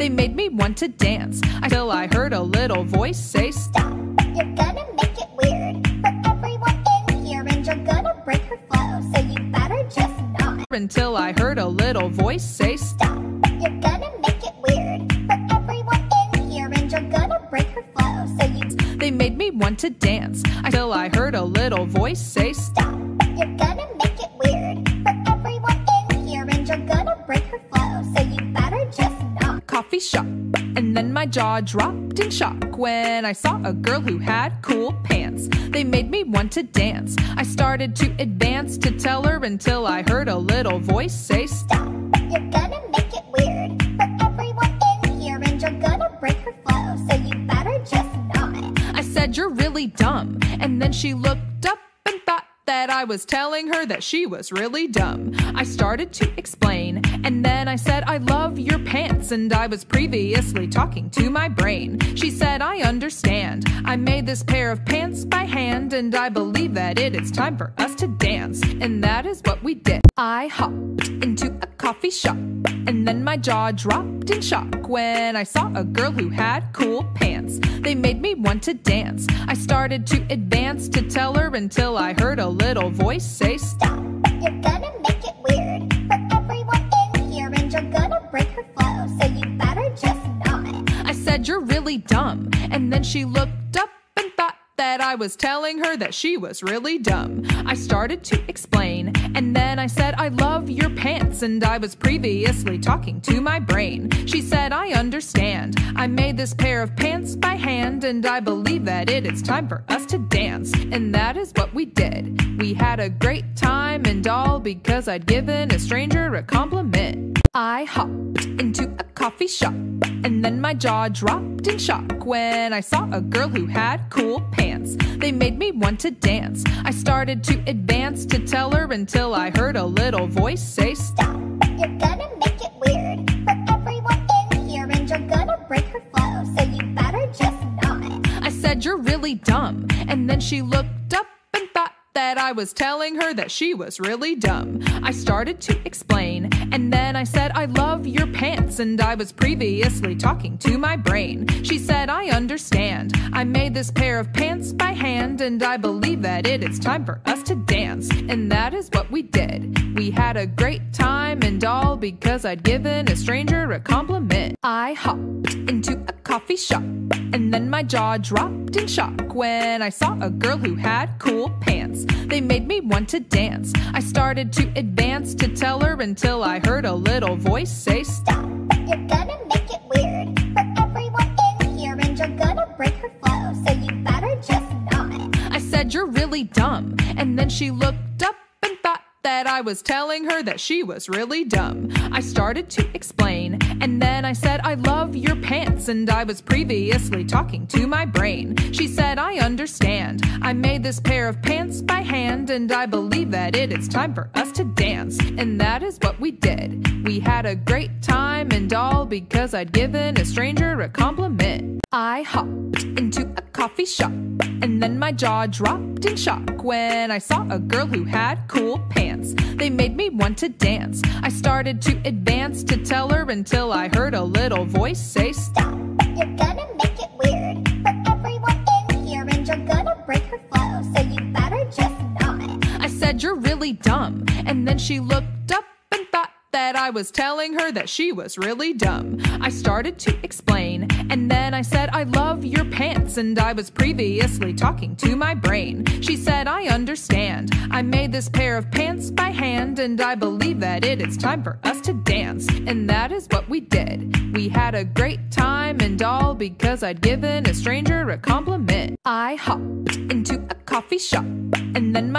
They made me want to dance until I heard a little voice say, Stop. You're gonna make it weird for everyone in here, and you're gonna break her flow, so you better just not. Until I heard a little voice say, Stop. You're gonna make it weird for everyone in here, and you're gonna break her flow, so you They made me want to dance until I heard a little voice say, Stop. You're gonna Coffee shop. And then my jaw dropped in shock when I saw a girl who had cool pants. They made me want to dance. I started to advance to tell her until I heard a little voice say, Stop. You're gonna make it weird for everyone in here, and you're gonna break her flow, so you better just not. I said, You're really dumb. And then she looked up that I was telling her that she was really dumb. I started to explain, and then I said, I love your pants, and I was previously talking to my brain. She said, I understand. I made this pair of pants by hand, and I believe that it is time for us to dance. And that is what we did. I hopped into coffee shop, and then my jaw dropped in shock when I saw a girl who had cool pants. They made me want to dance. I started to advance to tell her until I heard a little voice say, Stop. You're gonna make it weird for everyone in here, and you're gonna break her flow, so you better just not. I said, You're really dumb. And then she looked up and thought that I was telling her that she was really dumb. I started to explain, and then I said, I love your pants, and I was previously talking to my brain. She said, I understand. I made this pair of pants by hand, and I believe that it is time for us to dance. And that is what we did. We had a great time, and all because I'd given a stranger a compliment. I hopped into a coffee shop, and my jaw dropped in shock when I saw a girl who had cool pants. They made me want to dance. I started to advance to tell her until I heard a little voice say, Stop. You're gonna make it weird for everyone in here, and you're gonna break her flow, so you better just not. I said, You're really dumb. And then she looked up and thought that I was telling her that she was really dumb. I started to explain, and then I said, I love your pants, and I was previously talking to my brain. She said, I understand. I made this pair of pants by hand, and I believe that it is time for us to dance. And that is what we did. We had a great time, and all because I'd given a stranger a compliment. I hopped into a coffee shop, and then my jaw dropped in shock when I saw a girl who had cool pants. They made me want to dance. I started to advance to tell her until I heard a little voice say, Stop. You're gonna make it weird for everyone in here, and you're gonna break her flow, so you better just not. I said, You're really dumb. And then she looked up and thought that I was telling her that she was really dumb. I started to explain, and then I said, I love your pants, and I was previously talking to my brain. She said, I understand. I made this pair of pants by hand, and I believe that it is time for us to dance. And that is what we did. We had a great time, and all because I'd given a stranger a compliment. I hopped into a coffee shop, and then my jaw dropped in shock when I saw a girl who had cool pants. They made me want to dance. I started to advance to tell her until I heard a little voice say, Stop. You're gonna make it weird for everyone in here, and you're gonna break her flow, so you better just not. I said, You're really dumb. And then she looked up and thought that I was telling her that she was really dumb. I started to explain, and then I said, I love your pants, and I was previously talking to my brain. She said, I understand. I made this pair of pants by hand, and I believe that it is time for us to dance. And that is what we did. We had a great time, and all because I'd given a stranger a compliment. I hopped into a coffee shop,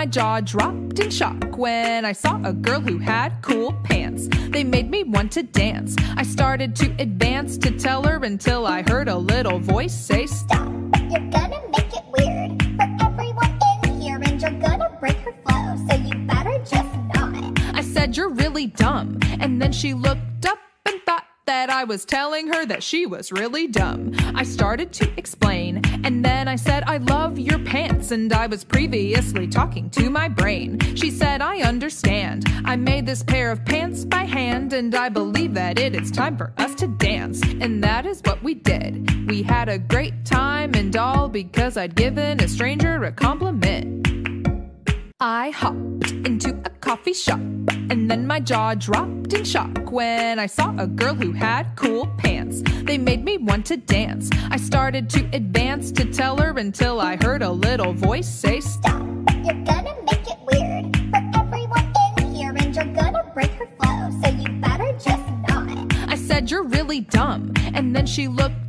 my jaw dropped in shock when I saw a girl who had cool pants. They made me want to dance. I started to advance to tell her until I heard a little voice say, Stop. You're gonna make it weird for everyone in here, and you're gonna break her flow, so you better just not. I said, You're really dumb. And then she looked up and thought that I was telling her that she was really dumb. I started to explain, and then I said, I love your pants, and I was previously talking to my brain. She said, I understand. I made this pair of pants by hand, and I believe that it is time for us to dance. and that is what we did. We had a great time and all because I'd given a stranger a compliment. I hopped into a coffee shop, and then my jaw dropped in shock when I saw a girl who had cool pants. They made me want to dance. I started to advance to tell her until I heard a little voice say, Stop, you're gonna make it weird for everyone in here, and you're gonna break her flow, so you better just not. I said, You're really dumb. And then she looked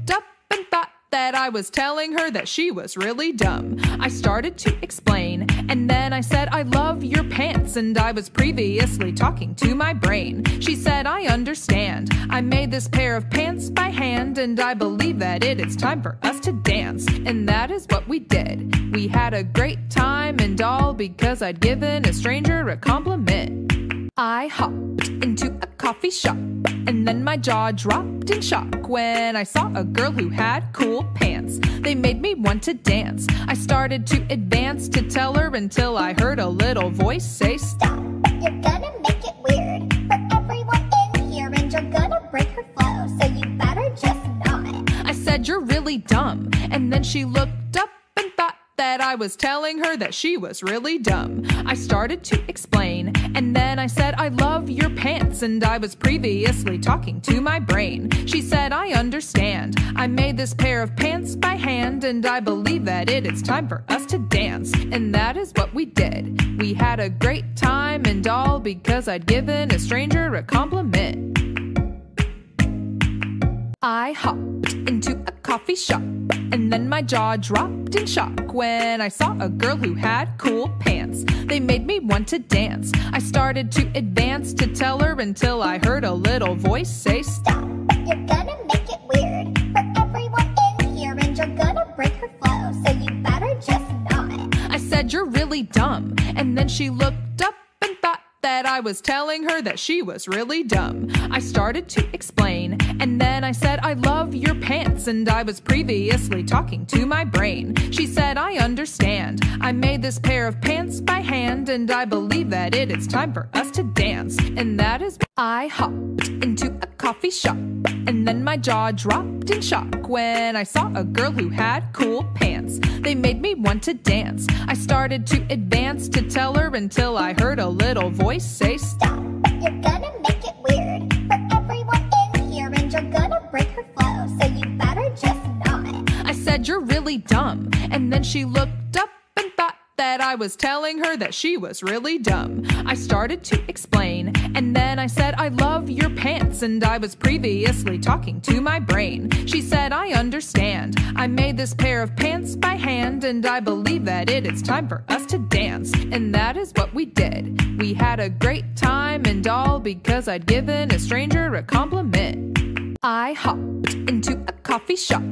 that I was telling her that she was really dumb. I started to explain, and then I said, I love your pants, and I was previously talking to my brain. She said, I understand. I made this pair of pants by hand, and I believe that it is time for us to dance. And that is what we did. We had a great time and all because I'd given a stranger a compliment. I hopped into a coffee shop, my jaw dropped in shock when I saw a girl who had cool pants. They made me want to dance. I started to advance to tell her until I heard a little voice say, Stop, you're gonna make it weird for everyone in here, and you're gonna break her flow, so you better just not. I said, You're really dumb. And then she looked up and thought that I was telling her that she was really dumb. I started to explain, and then I said, I love your pants, and I was previously talking to my brain. She said, I understand. I made this pair of pants by hand, and I believe that it is time for us to dance. And that is what we did. We had a great time and all because I'd given a stranger a compliment. I hopped into coffee shop, and then my jaw dropped in shock when I saw a girl who had cool pants. They made me want to dance. I started to advance to tell her until I heard a little voice say, Stop, you're gonna make it weird for everyone in here, and you're gonna break her flow, so you better just not. I said, You're really dumb. And then she looked up and thought that I was telling her that she was really dumb. I started to explain, and then I said, I love your pants, and I was previously talking to my brain. She said, I understand. I made this pair of pants by hand, and I believe that it is time for us to dance. And that is I hopped into a coffee shop, and then my jaw dropped in shock when I saw a girl who had cool pants. They made me want to dance. I started to advance to tell her until I heard a little voice say, Stop, you're gonna said, You're really dumb. And then she looked up and thought that I was telling her that she was really dumb. I started to explain, and then I said, I love your pants, and I was previously talking to my brain. She said, I understand. I made this pair of pants by hand, and I believe that it is time for us to dance. And that is what we did. We had a great time and all because I'd given a stranger a compliment. I hopped into a coffee shop,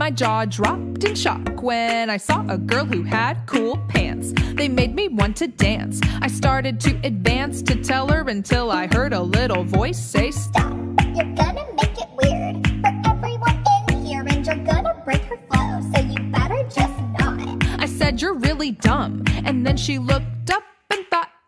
my jaw dropped in shock when I saw a girl who had cool pants. They made me want to dance. I started to advance to tell her until I heard a little voice say, Stop, you're gonna make it weird for everyone in here, and you're gonna break her flow, so you better just not. I said, You're really dumb. And then she looked up and thought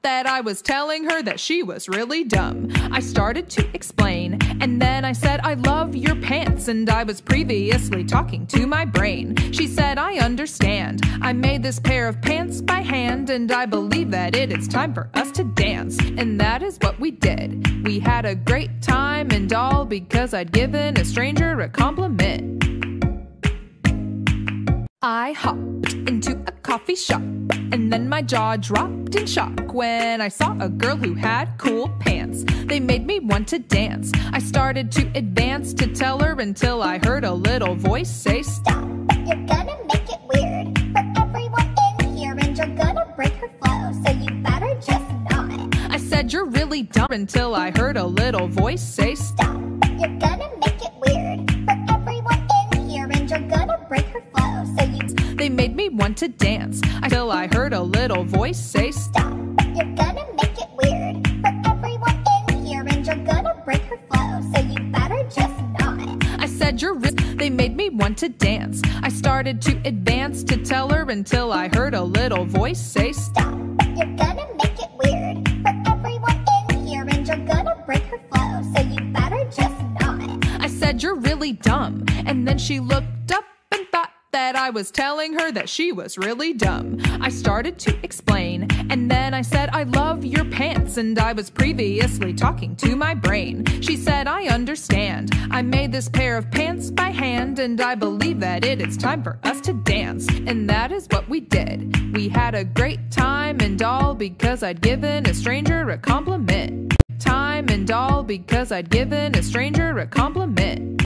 that I was telling her that she was really dumb. I started to explain, and then I said, I love your pants, and I was previously talking to my brain. She said, I understand. I made this pair of pants by hand, and I believe that it is time for us to dance. And that is what we did. We had a great time and all because I'd given a stranger a compliment. I hopped into a coffee shop, and then my jaw dropped in shock when I saw a girl who had cool pants. They made me want to dance. I started to advance to tell her until I heard a little voice say, Stop, you're gonna make it weird for everyone in here, and you're gonna break her flow, so you better just not. I said, You're really dumb until I heard a little voice say, They made me want to dance until I heard a little voice say, Stop, you're gonna make it weird for everyone in here, and you're gonna break her flow, so you better just not. I said, You're ri-. They made me want to dance. I started to advance to tell her until I heard a little voice say, Stop, you're gonna make it weird for everyone in here, and you're gonna break her flow, so you better just not. I said, You're really dumb. And then she looked that I was telling her that she was really dumb. I started to explain, and then I said, I love your pants, and I was previously talking to my brain. She said, I understand. I made this pair of pants by hand, and I believe that it is time for us to dance. And that is what we did. We had a great time, and all because I'd given a stranger a compliment. Time and all because I'd given a stranger a compliment.